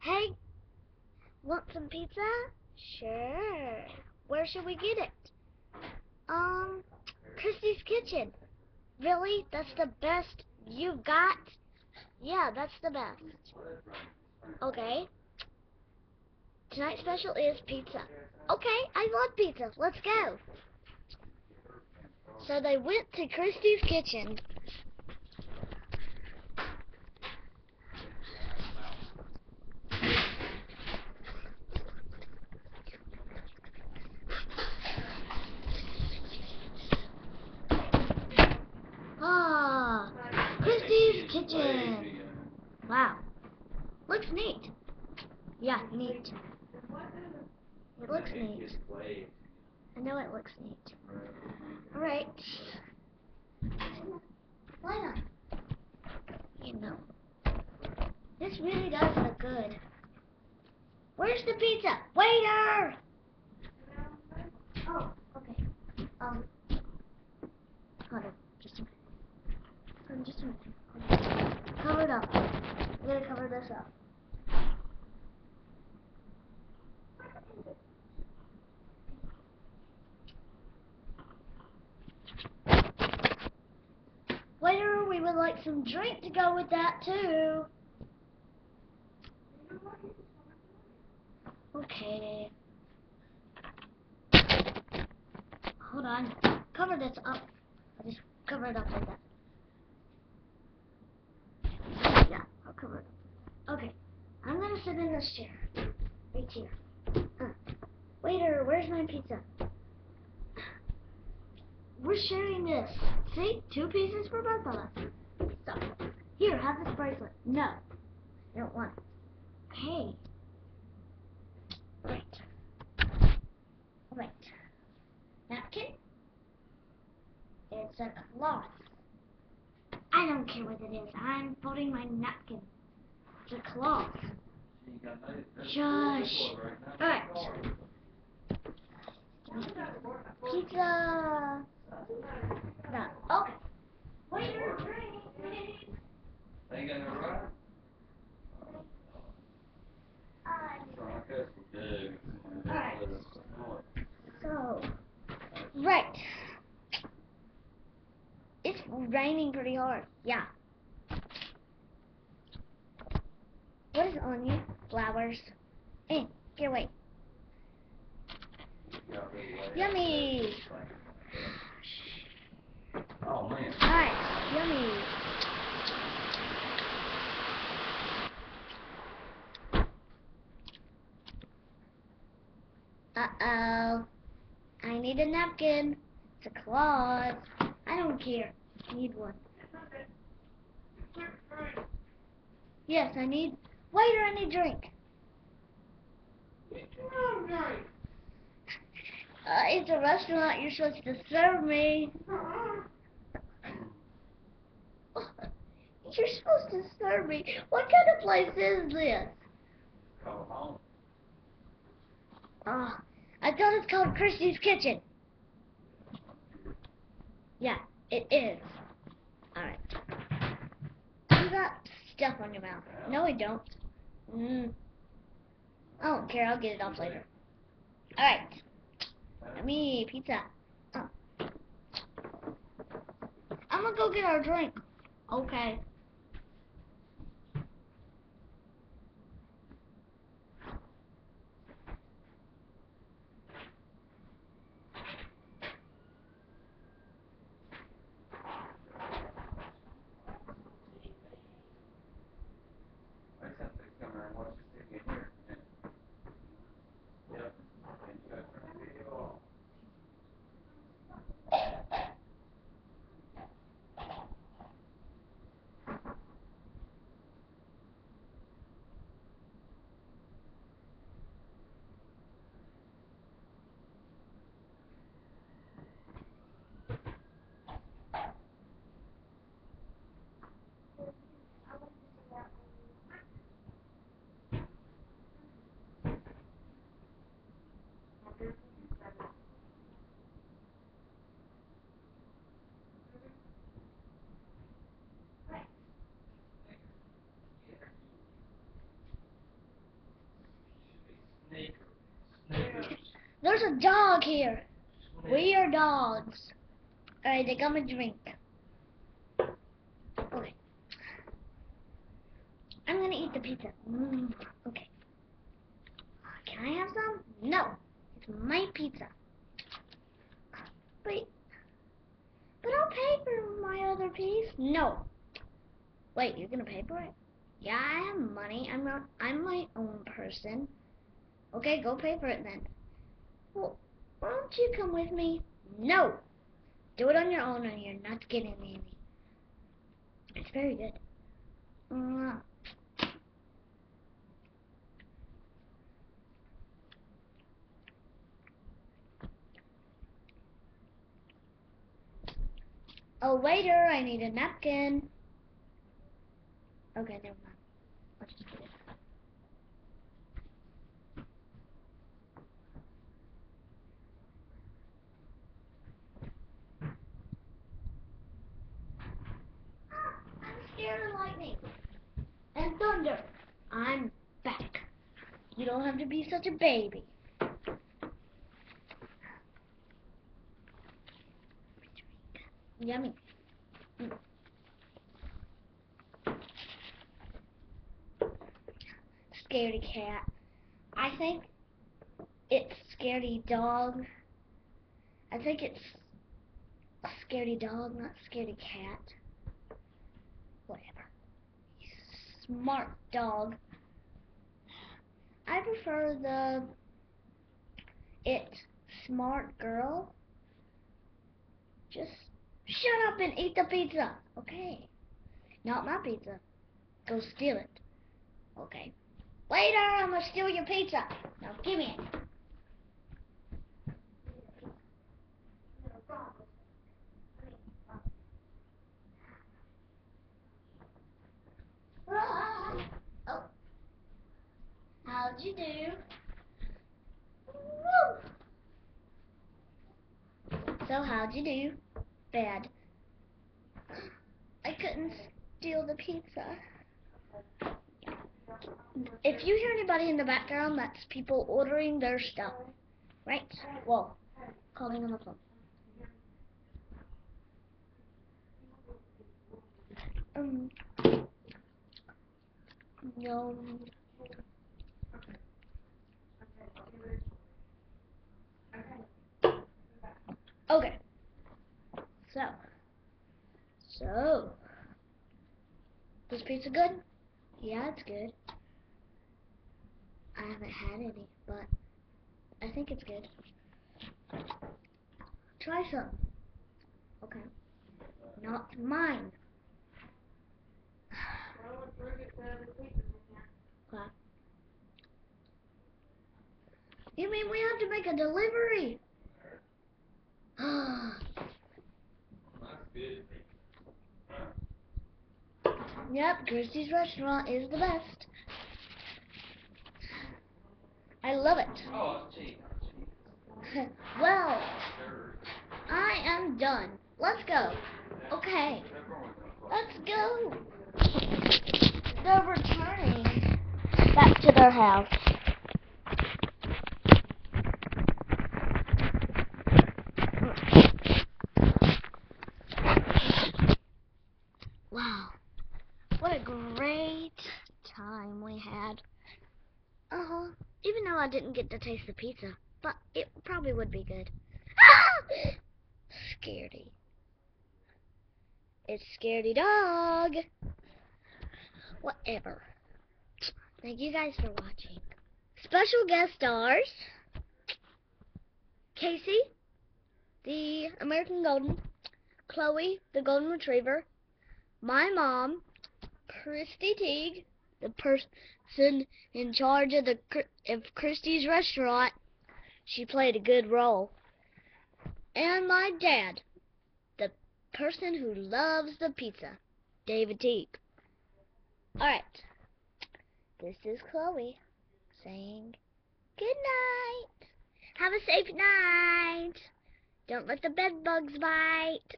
Hey, want some pizza? Sure. Where should we get it? Um, Christie's Kitchen. Really? That's the best you've got? Yeah, that's the best. Okay. Tonight's special is pizza. Okay, I love pizza. Let's go. So they went to Christie's Kitchen. Ah, Christie's Kitchen. Wow. Looks neat. Yeah, neat. It looks neat. I know it looks neat. Alright. Why not? You know. This really does look good. Where's the pizza? Waiter! Oh, okay. Um, hold on. Just a minute. Hold on, just a minute. It. I'm gonna cover this up. Waiter, we would like some drink to go with that too. Okay. Hold on. Cover this up. I just cover it up like that. Yeah, I'll cover it up. Okay. I'm gonna sit in this chair. Right here. Uh. Waiter, where's my pizza? We're sharing this. See? Two pieces for both of us. So, here, have this bracelet. No. I don't want it. Okay. Right. Right. Napkin. It's a cloth. I don't care what it is. I'm folding my napkin. It's a cloth. Shush. Alright. Pizza. No. Okay. Waiter, drink. They got no right? Alright. So, right. It's raining pretty hard. Yeah. What is on you? Flowers. Hey, get away. Yummy. Oh, man. Alright, yummy. Uh-oh. I need a napkin. It's a cloth. I don't care. I need one. Yes, I need... Waiter, I need a drink. Uh, it's a restaurant. You're supposed to serve me. You're supposed to serve me. What kind of place is this? Call home. Ah, I thought it's called Christie's Kitchen. Yeah, it is. Alright. You got stuff on your mouth. No, I don't. Mm. I don't care. I'll get it off later. Alright. Me, pizza. Oh. I'm gonna go get our drink. Okay. I sent they come here and watch this thing in here. Yep. And you guys turn the video off. Sneakers. Sneakers. There's a dog here. We are dogs. Alright, they got me drink. Okay. I'm gonna eat the pizza. Mm, okay. Can I have some? No. It's my pizza. Wait. But I'll pay for my other piece. No. Wait, you're gonna pay for it? Yeah, I have money. I'm not. I'm my own person. Okay, go pay for it then. Don't you come with me? No. Do it on your own, or you're not getting any. It's very good. Oh, waiter, I need a napkin. Okay, never mind. I'll just put it. I'm scared of lightning and thunder. I'm back. You don't have to be such a baby. Yummy. Mm. Scaredy cat. I think it's scaredy dog. I think it's scaredy dog, not scaredy cat. Whatever. Smart dog. I prefer the it smart girl. Just shut up and eat the pizza. Okay. Not my pizza. Go steal it. Okay. Later, I'm gonna steal your pizza. Now give me it. Ah, Oh. How'd you do? Woo. So how'd you do? Bad. I couldn't steal the pizza. If you hear anybody in the background, that's people ordering their stuff. Right? Well, calling on the phone. Um. No. Okay. So. So. This pizza good? Yeah, it's good. I haven't had any, but I think it's good. Try some. Okay. Not mine. You mean we have to make a delivery? That's good. Yep, Christie's restaurant is the best. I love it. Oh, it's cheap. Cheap. well, I am done. Let's go. Okay, let's go. They're returning back to their house. Wow, what a great time we had. Uh huh. Even though I didn't get to taste the pizza, but it probably would be good. Scaredy. It's Scaredy Dog. Whatever. Thank you guys for watching. Special guest stars Casey, the American Golden, Chloe, the Golden Retriever, my mom, Christy Teague, the person in charge of the of Christie's restaurant. She played a good role. And my dad, the person who loves the pizza, David Teague. Alright. This is Chloe saying good night. Have a safe night. Don't let the bed bugs bite.